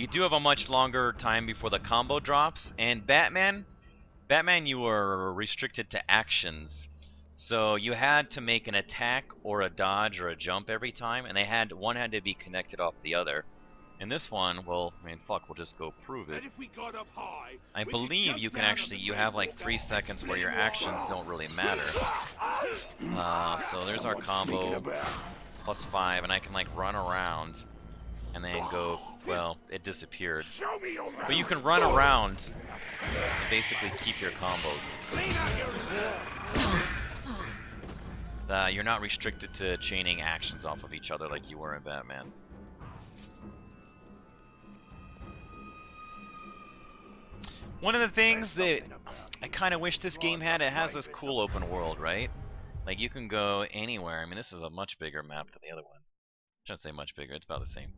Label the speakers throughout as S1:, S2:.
S1: You
S2: do have a much longer time before the combo drops, and Batman, Batman, you were restricted to actions. So you had to make an attack or a dodge or a jump every time, and they had one had to be connected off the other. And this one, well, I mean, fuck, we'll just go prove it.
S1: If we got up high,
S2: I believe
S1: jump
S2: you can actually, you have like three seconds where your actions don't really matter. Uh, so there's our combo, plus five, and I can like run around, and then go, well, it disappeared.
S1: Show me your
S2: But you can run around and basically keep your combos. Uh, you're not restricted to chaining actions off of each other like you were in Batman. One of the things that I kind of wish this game had, it has this cool open world, right? Like you can go anywhere. I mean, this is a much bigger map than the other one. I shouldn't say much bigger. It's about the same.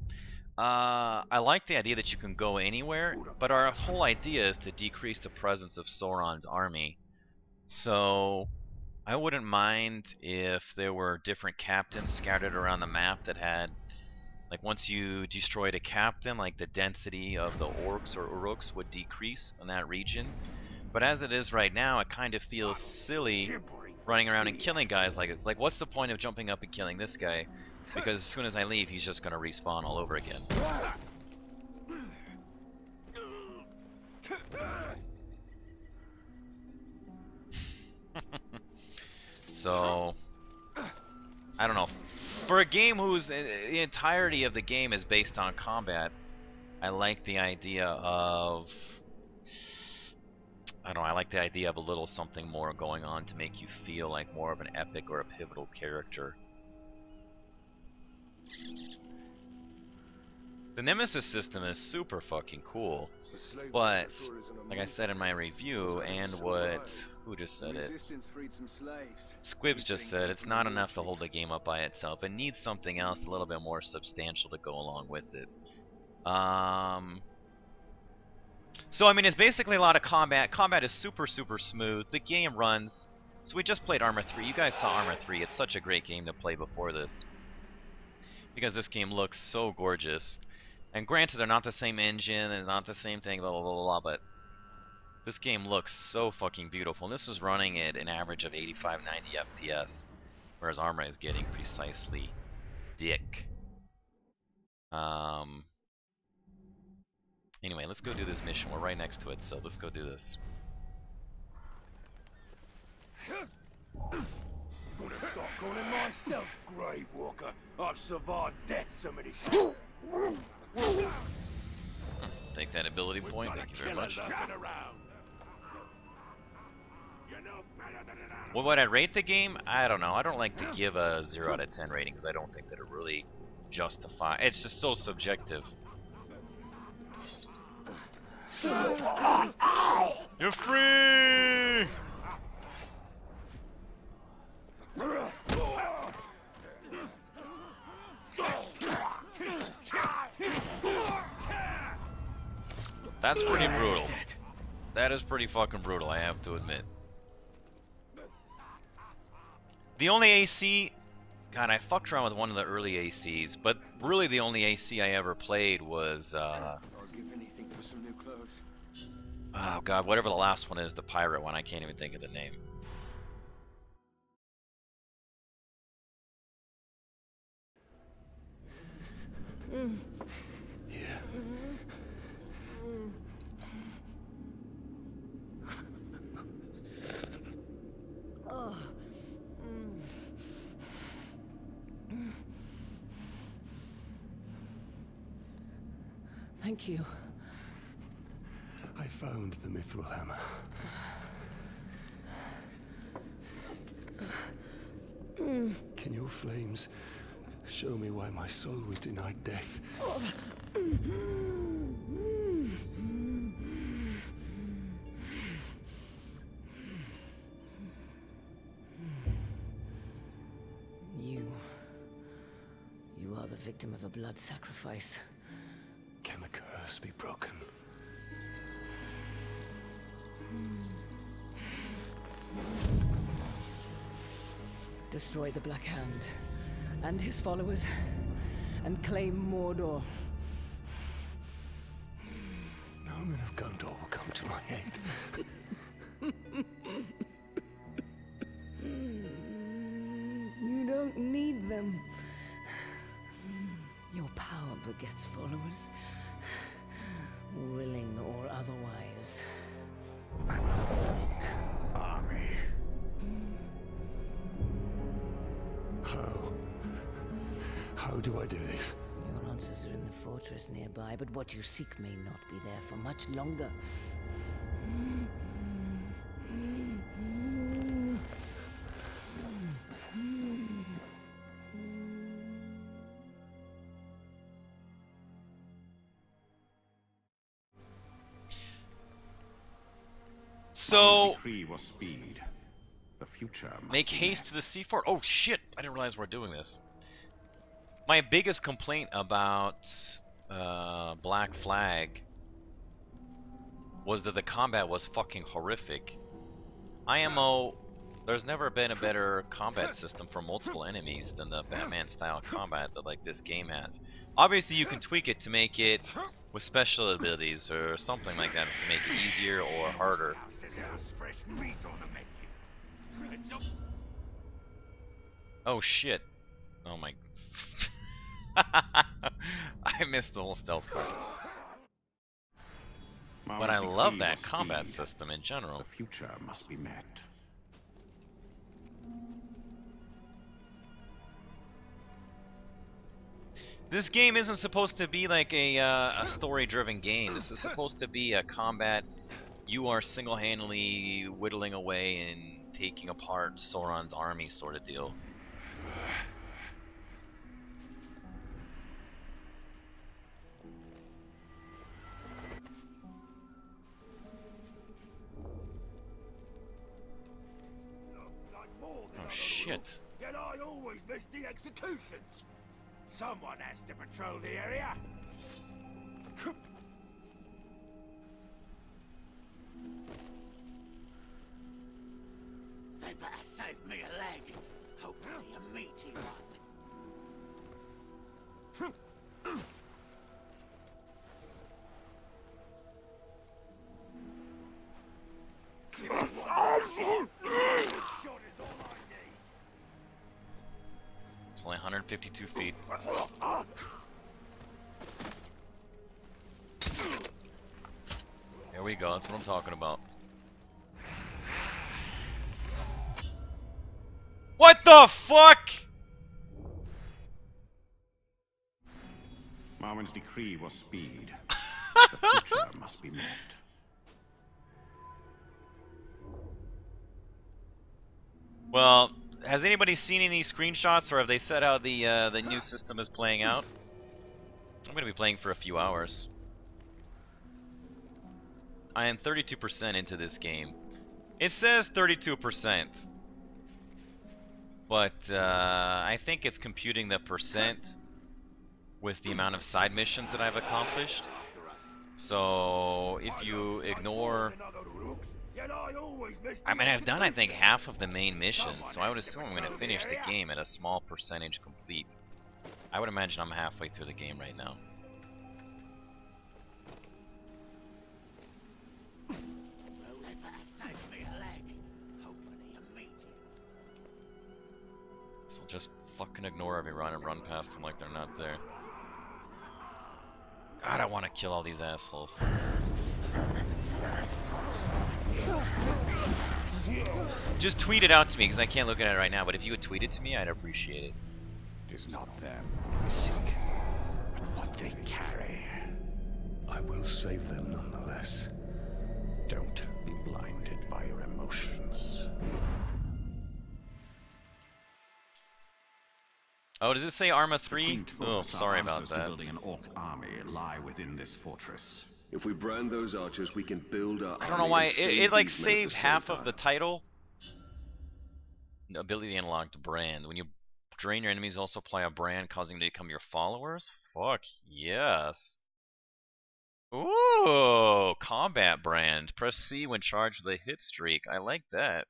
S2: Uh, I like the idea that you can go anywhere, but our whole idea is to decrease the presence of Sauron's army. So, I wouldn't mind if there were different captains scattered around the map that had, like, once you destroyed a captain, like the density of the orcs or uruks would decrease in that region. But as it is right now, it kind of feels silly running around and killing guys like it's like what's the point of jumping up and killing this guy because as soon as I leave he's just gonna respawn all over again so I don't know for a game whose uh, the entirety of the game is based on combat I like the idea of I don't know, I like the idea of a little something more going on to make you feel like more of an epic or a pivotal character. The Nemesis system is super fucking cool, but like I said in my review, and what who just said it? Squibs just said it's not enough to hold the game up by itself. It needs something else a little bit more substantial to go along with it. Um, so I mean, it's basically a lot of combat. Combat is super, super smooth. The game runs. So we just played Arma 3. You guys saw Arma 3. It's such a great game to play before this. Because this game looks so gorgeous. And granted, they're not the same engine and not the same thing, blah, blah, blah, blah, but this game looks so fucking beautiful. And this is running at an average of 85, 90 FPS. Whereas Arma is getting precisely dick. Um, Anyway, let's go do this mission. We're right next to it, so let's go do this.
S1: Gonna calling myself Grave Walker. I've survived death so many times.
S2: Take that ability point. Thank you very much. What would I rate the game? I don't know. I don't like to give a 0 out of 10 rating because I don't think that it really justifies. It's just so subjective. You're free! That's pretty brutal. That is pretty fucking brutal, I have to admit. The only AC... God, I fucked around with one of the early ACs, but really the only AC I ever played was, uh...
S1: I'd give anything for some new clothes.
S2: Oh god, whatever the last one is, the pirate one, I can't even think of the name.
S3: Thank you.
S4: I found the Mithril Hammer. Can your flames Show me why my soul was denied death. You...
S3: You are the victim of a blood sacrifice.
S4: Can the curse be broken?
S3: Destroy the Black Hand and his followers, and claim Mordor.
S4: No men of Gondor will come to my aid. How do I do this?
S3: Your answers are in the fortress nearby, but what you seek may not be there for much longer.
S2: So
S5: decree was speed. The future
S2: make haste to the C4. Oh shit! I didn't realize we're doing this. My biggest complaint about uh, Black Flag was that the combat was fucking horrific. IMO, there's never been a better combat system for multiple enemies than the Batman style combat that like this game has. Obviously you can tweak it to make it with special abilities or something like that to make it easier or harder. Oh shit. Oh my. I missed the whole stealth part. But I love that combat
S5: speed.
S2: system in general.
S5: The future must be met.
S2: This game isn't supposed to be like a, uh, a story-driven game. This is supposed to be a combat. You are single-handedly whittling away and taking apart Sauron's army sort of deal.
S1: Executions. Someone has to patrol the area.
S6: They better save me a leg. Hopefully a meaty one.
S2: 152 feet. There we go. That's what I'm talking about. What the fuck?
S5: Marwen's decree was speed. the future must be met.
S2: Well, has anybody seen any screenshots, or have they said how the uh, the new system is playing out? I'm gonna be playing for a few hours. I am 32% into this game. It says 32%, but uh, I think it's computing the percent with the amount of side missions that I've accomplished. So if you ignore
S1: I
S2: mean, I've done, I think, half of the main missions, so I would assume I'm going to finish the game at a small percentage complete. I would imagine I'm halfway through the game right now. So just fucking ignore everyone and run past them like they're not there. God, I want to kill all these assholes. Just tweet it out to me, because I can't look at it right now, but if you would tweet it to me, I'd appreciate it.
S5: It is not them we seek, but what they carry.
S4: I will save them nonetheless.
S5: Don't be blinded by your emotions.
S2: Oh, does it say Arma 3? Oh, sorry about that.
S5: building an orc army lie within this fortress.
S7: If we brand those archers, we can build our
S2: I don't know why it, it like
S7: saves men at
S2: saved
S7: same
S2: half of the title. Ability analog to brand. When you drain your enemies, also apply a brand, causing them to become your followers? Fuck yes. Ooh, combat brand. Press C when charged with a hit streak. I like that.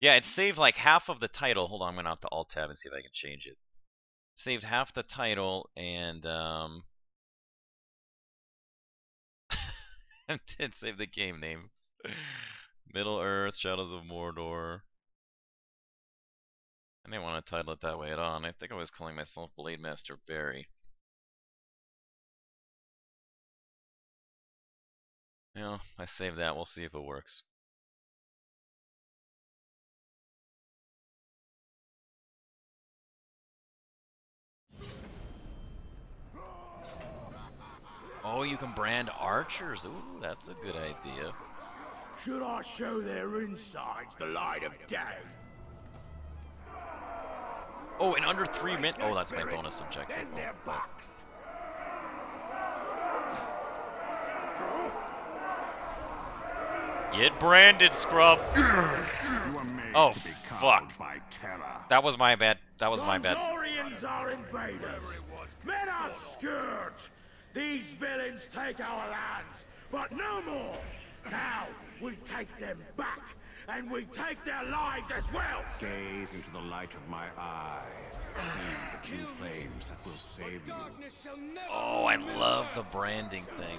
S2: Yeah, it saved like half of the title. Hold on, I'm gonna have to alt tab and see if I can change it. Saved half the title and um did save the game name. Middle Earth, Shadows of Mordor. I didn't want to title it that way at all, I think I was calling myself Blade Master Barry. Yeah, I saved that. We'll see if it works. Oh, you can brand archers. Ooh, that's a good idea.
S1: Should I show their insides the light of day?
S2: Oh, in under three minutes. Oh, that's my bonus objective. Oh. Get branded, scrub.
S5: You were made
S2: Oh, fuck. That was my bad. That was my bad.
S1: Gondorians are invaders. Men are. These villains take our lands, but no more. Now we take them back, and we take their lives as well.
S5: Gaze into the light of my eye. See the true flames that will save you.
S2: Oh, I love the branding thing.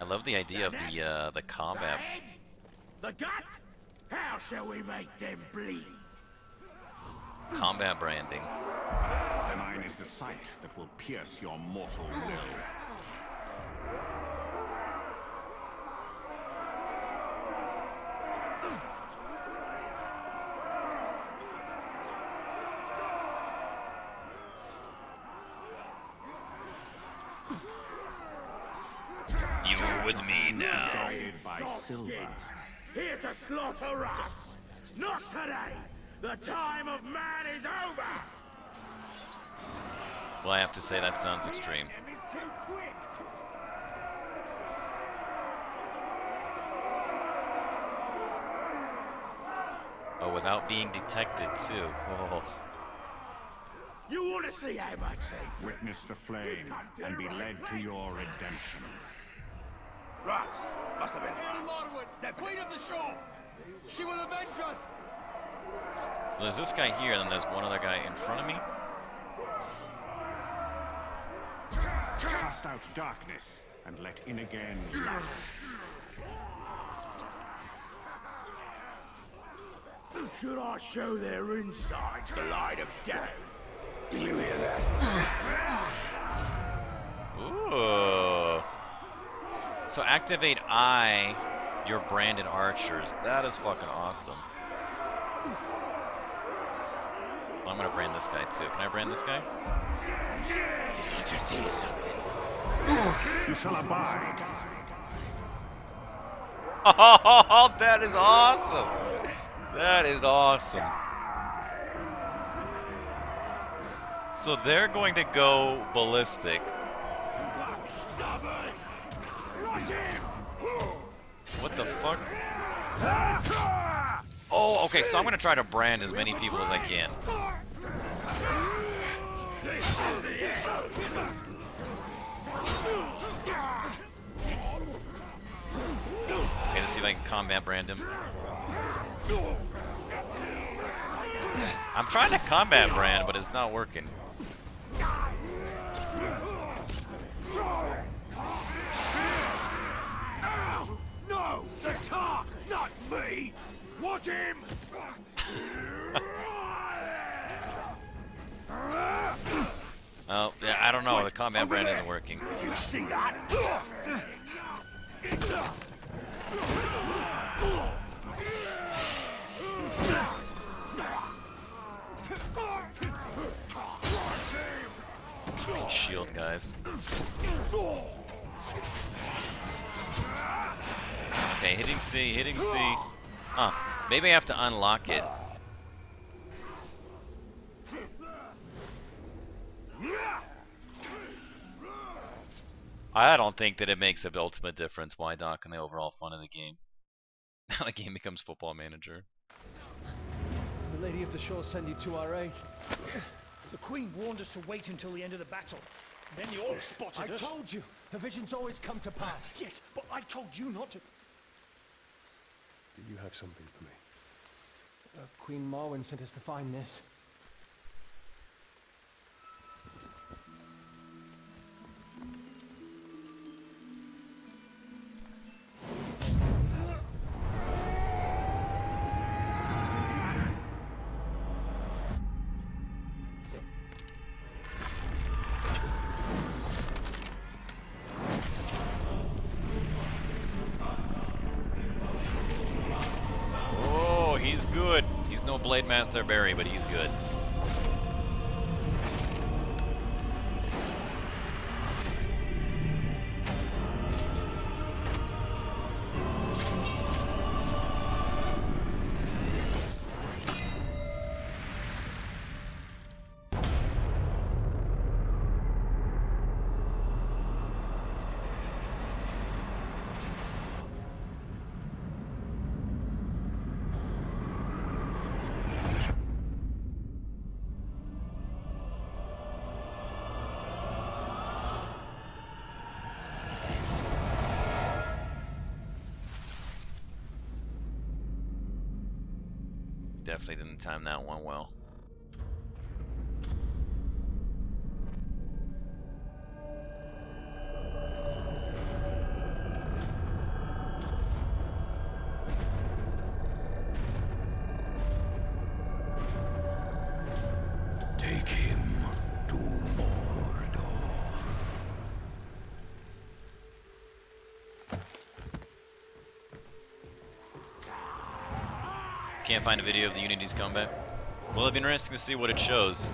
S2: I love the idea of the uh, the
S1: The
S2: combat.
S1: head, the gut. How shall we make them bleed?
S2: Combat branding.
S5: Mine is the sight that will pierce your mortal will.
S2: You with me now.
S5: Guided by silver.
S1: Here to slaughter us. Not today. The time of man is over.
S2: Well, I have to say that sounds extreme.
S1: Them is too quick.
S2: Oh, without being detected too. Oh.
S1: You want to see how much they
S5: Witness the flame and be led to your redemption.
S1: Rats. Must have been rats.
S6: the queen of the shore. She will avenge us.
S2: So there's this guy here, and then there's one other guy in front of me.
S5: Cast out darkness and let in again light.
S1: Should I show their insides the light of day? Do you hear that?
S2: Ooh. So activate I, your branded archers. That is fucking awesome. Well, I'm gonna brand this guy too. Can I brand this guy?
S6: Did I just hear something.
S5: You shall abide.
S2: Oh, that is awesome. That is awesome. So they're going to go ballistic. Okay, so I'm gonna try to brand as many people as I can. Okay, let's see if I can combat brand him. I'm trying to combat brand, but it's not working.
S1: No! The tar! Not me! Watch him!
S2: Oh, yeah, I don't know. The combat brand isn't working.
S1: You see that?
S2: Shield guys. Okay, hitting C, hitting C. Huh. Maybe I have to unlock it. I don't think that it makes the ultimate difference why Doc and the overall fun of the game. Now the game becomes football manager.
S8: The Lady of the Shore send you to our aid.
S9: The Queen warned us to wait until the end of the battle. Then the orcs spotted
S8: I
S9: us.
S8: told you, the visions always come to pass.
S9: Yes, but I told you not to.
S4: Do you have something for me?
S8: Uh, Queen Marwen sent us to find this.
S2: Blade Master Barry, but he's good. Definitely didn't time that one well. Can't find a video of the Unity's combat. Well, it'd be interesting to see what it shows.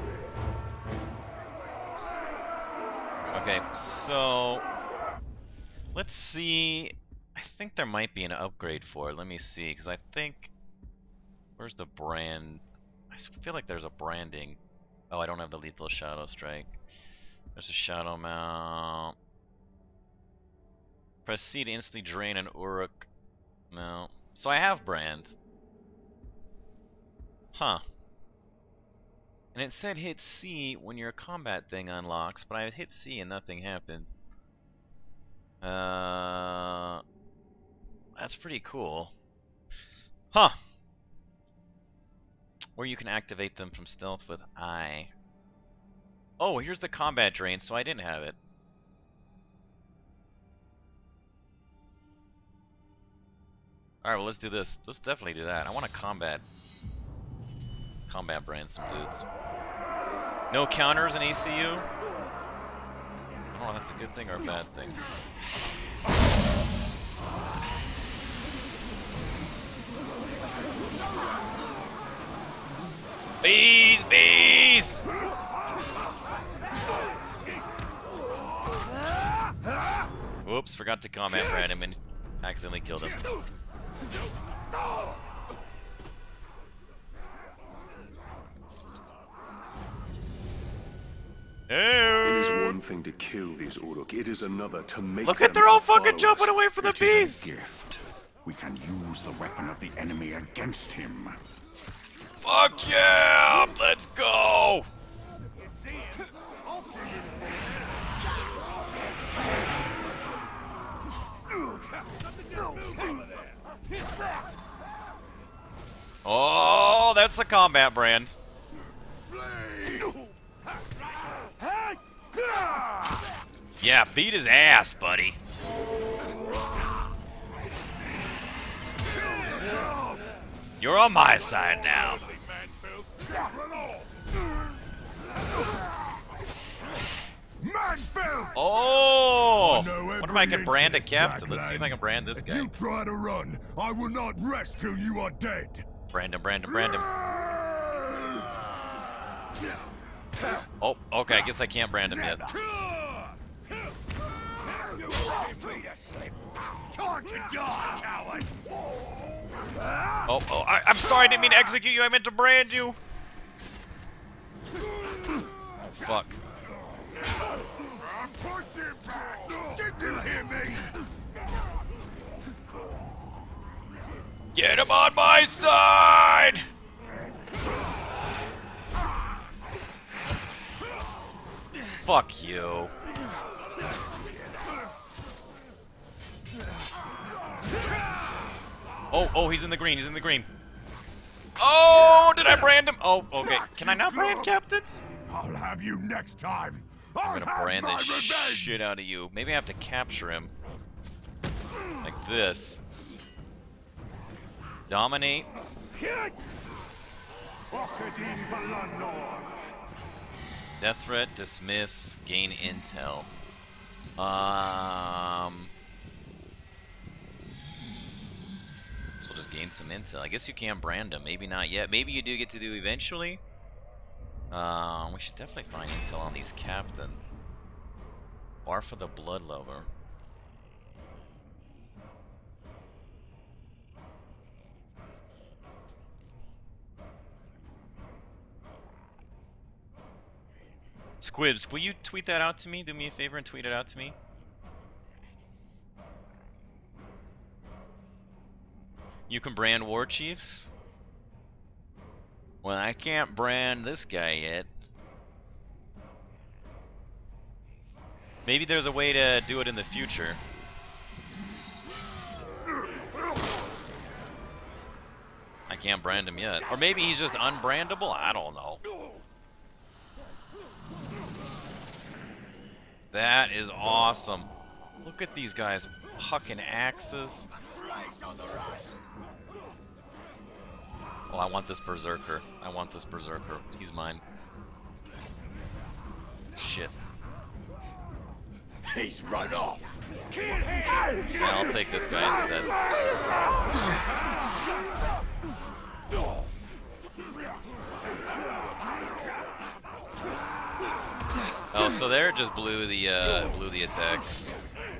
S2: Okay, so let's see. I think there might be an upgrade for it. Let me see, because I think where's the brand? I feel like there's a branding. Oh, I don't have the lethal shadow strike. There's a shadow mount. Press C to instantly drain an Uruk. No. So I have brand. Huh. And it said hit C when your combat thing unlocks, but I hit C and nothing happened. Uh, that's pretty cool. Huh. Or you can activate them from stealth with I. Oh, here's the combat drain, so I didn't have it. Alright, well let's do this. Let's definitely do that. I want to combat combat brand some dudes. No counters in ACU? I oh, don't know if that's a good thing or a bad thing. Bees! Bees! Whoops, forgot to comment Brandon and accidentally killed him.
S7: It is one thing to kill these Uruk, it is another to make
S2: Look at they're all fucking jumping away from the
S5: It is
S2: bees!
S5: a gift. We can use the weapon of the enemy against him.
S2: Fuck yeah! Let's go! Oh, that's the combat brand. Yeah, beat his ass, buddy. You're on my side now. Oh! What if I can brand a captain? Let's see if I can brand this guy.
S1: You try to run, I will not rest till you are dead.
S2: Brand him, brand him, brand him. Oh, okay, I guess I can't brand him yet. Oh, oh, I, I'm sorry, I didn't mean to execute you, I meant to brand you. Oh, fuck.
S1: Did you hear me?
S2: Get him on my side! Fuck you. Oh, oh, he's in the green, he's in the green. Oh, did I brand him? Oh, okay. Can I not brand captains?
S1: I'll have you next time.
S2: I'm gonna brand the
S1: revenge.
S2: shit out of you. Maybe I have to capture him. Like this. Dominate. Death threat, dismiss, gain intel. Um. So we'll just gain some intel. I guess you can brand them. Maybe not yet. Maybe you do get to do eventually. Um, we should definitely find intel on these captains. Bar for the Blood Lover. Squibs, will you tweet that out to me? Do me a favor and tweet it out to me. You can brand war chiefs? Well, I can't brand this guy yet. Maybe there's a way to do it in the future. I can't brand him yet. Or maybe he's just unbrandable? I don't know. That is awesome. Look at these guys hucking axes. Well, I want this berserker. I want this berserker. He's mine. Shit.
S1: He's run off.
S2: Yeah, I'll take this guy instead. Oh, so there it just blew the uh, blew the attack.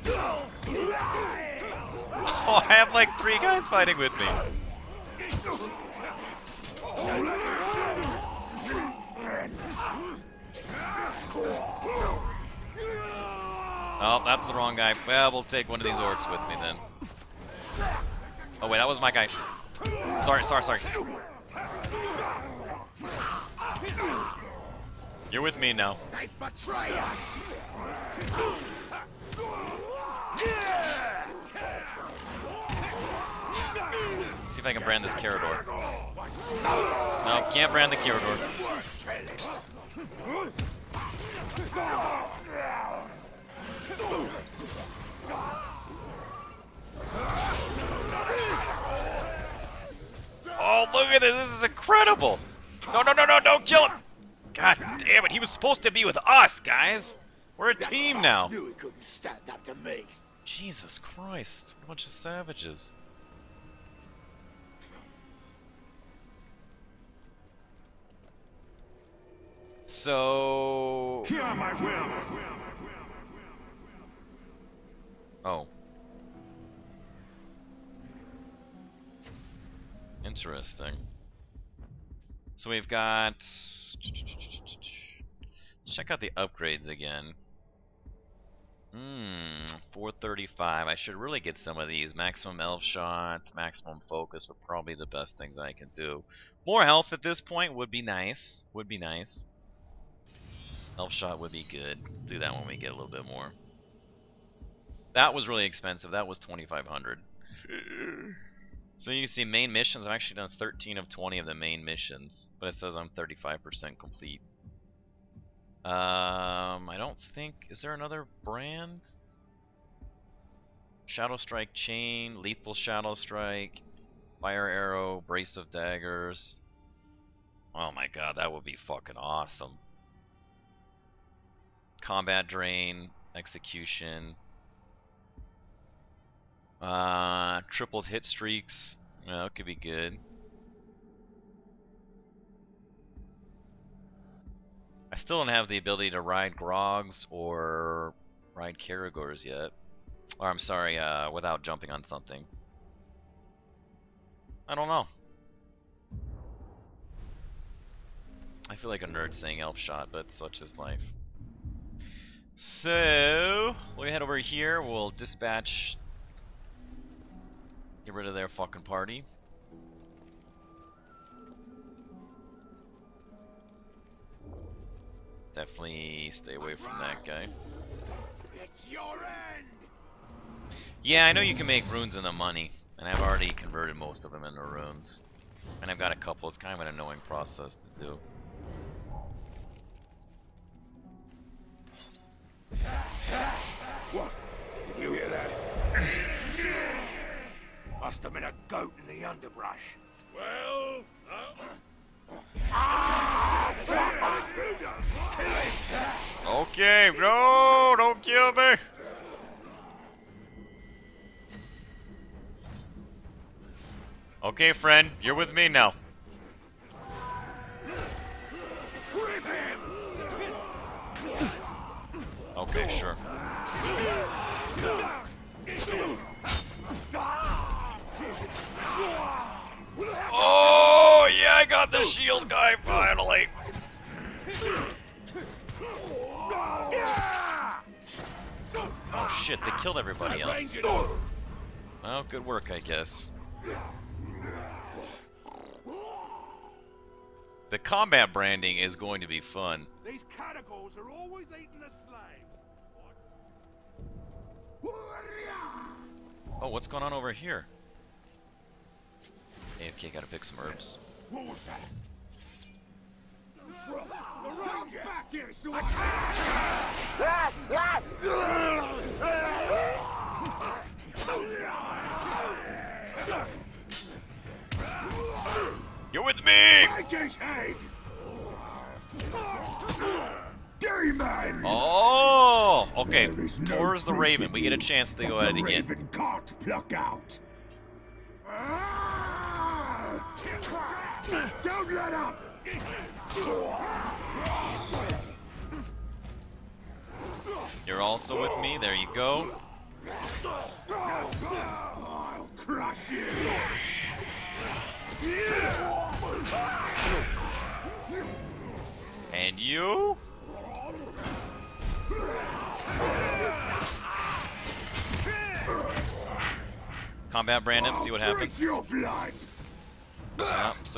S2: Oh, I have like three guys fighting with me. Oh, that's the wrong guy. Well, we'll take one of these orcs with me then. Oh wait, that was my guy. Sorry, sorry, sorry. You're with me now.
S1: They betray us.
S2: See if I can brand this Caragor. No, can't brand the Caragor. Oh, look at this. This is incredible. No, no, no, no, don't kill him. God damn it. He was supposed to be with us, guys. We're a team now.
S1: Knew he couldn't stand up to me.
S2: Jesus Christ. What a bunch of savages. So.
S1: Hear my will.
S2: Oh. Interesting. So we've got. Check out the upgrades again. Hmm, 435. I should really get some of these. Maximum elf shot, maximum focus are probably the best things I can do. More health at this point would be nice. Would be nice. Elf shot would be good. Do that when we get a little bit more. That was really expensive. That was 2500 So you can see main missions. I've actually done 13 of 20 of the main missions, but it says I'm 35% complete. Um, I don't think. Is there another brand? Shadow Strike Chain, Lethal Shadow Strike, Fire Arrow, Brace of Daggers. Oh my god, that would be fucking awesome. Combat Drain, Execution. Uh, triples hit streaks. That could be good. I still don't have the ability to ride Graugs or ride Caragors yet. Or I'm sorry, uh, without jumping on something. I don't know. I feel like a nerd saying elf shot, but such is life. So we head over here. We'll dispatch. Get rid of their fucking party. Definitely stay away from that guy.
S1: It's your end!
S2: Yeah, I know you can make runes in the money, and I've already converted most of them into runes. And I've got a couple, it's kind of an annoying process to do.
S1: What? Did you hear that? Have been a goat in the underbrush. Well, uh,
S2: Okay, no, don't kill me. Okay, friend, you're with me now. Okay, sure. Oh, yeah, I got the shield guy finally. Oh shit, they killed everybody else. Well, good work, I guess. The combat branding is going to be fun.
S1: These catacalls are always eating a slave.
S2: Oh, what's going on over here? AFK gotta pick some herbs.
S1: What was that? Come back here, so I
S2: You're with me!
S1: Take his head! Demon!
S2: Oh! Okay,
S1: no
S2: the Raven. We get a chance to go ahead
S1: the
S2: again.
S1: Raven can't pluck out. Ah! Don't let up!
S2: You're also with me. There you go.
S1: I'll crush you!
S2: And you? Combat Brandon, see what happens.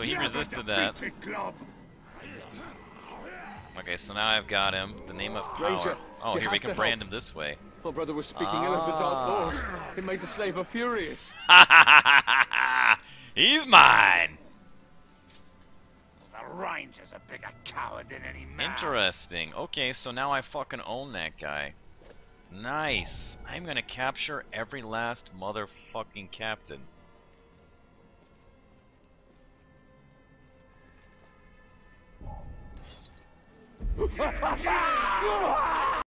S1: Your blood!
S2: Yeah, so he resisted that. Okay, so now I've got him. The name of power.
S8: Ranger,
S2: oh, here we can brand
S8: help.
S2: him this way.
S8: My brother was speaking ill of the Dark Lord. It made the slaver furious.
S2: He's mine.
S1: The Ranger's a bigger coward than any man.
S2: Interesting. Okay, so now I fucking own that guy. Nice. I'm gonna capture every last motherfucking captain. 哈哈哈哈哈哈哈